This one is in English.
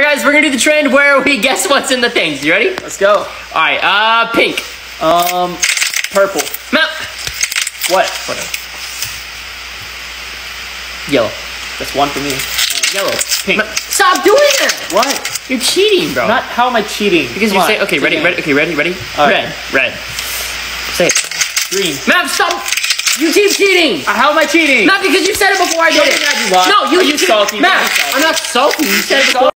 right, guys, we're gonna do the trend where we guess what's in the things. You ready? Let's go. All right, uh, pink. Um, purple. Map. What? Whatever. Yellow. That's one for me. Yellow. Pink. Ma- Stop doing that. What? You're cheating, bro. Not how am I cheating? because Come you say okay. Ready? Ready? Okay. Ready? Ready? Right. red. Red. Say it. Green. Map. Stop. You keep cheating. Uh, How am I cheating? Not because you said it before I did it. No, you. Are you salty? Matt, I'm not salty. You said it before.